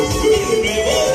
Baby.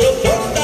look at